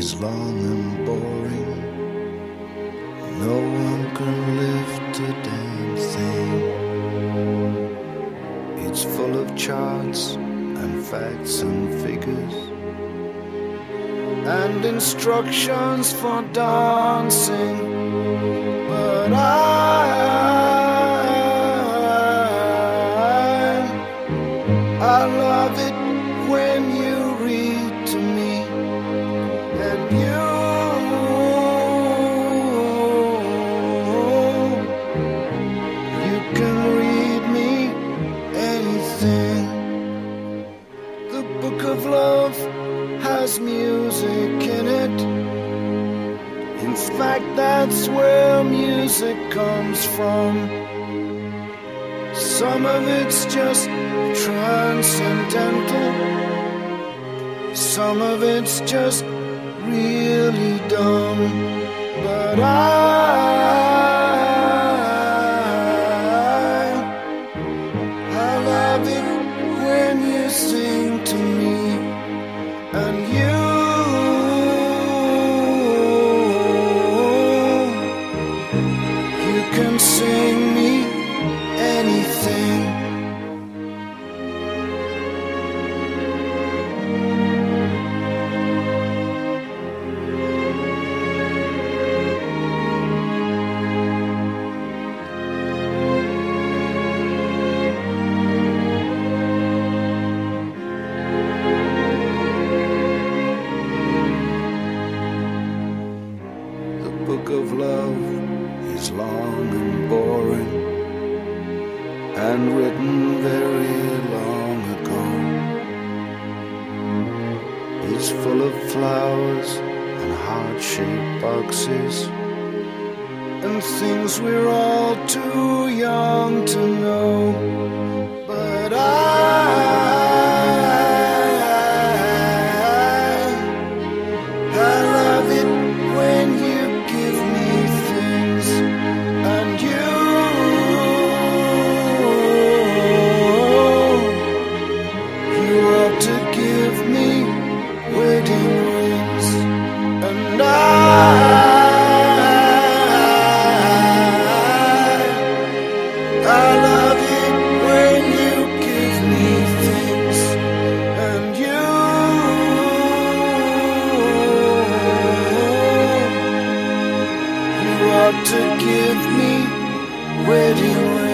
is long and boring. No one can lift a damn thing. It's full of charts and facts and figures and instructions for dancing. But I has music in it. In fact, that's where music comes from. Some of it's just transcendental, some of it's just really dumb. But I, can sing me anything. The book of love is long and boring and written very long ago. It's full of flowers and heart shaped boxes and things we're all too young to know. But. I to give me Where wedding rings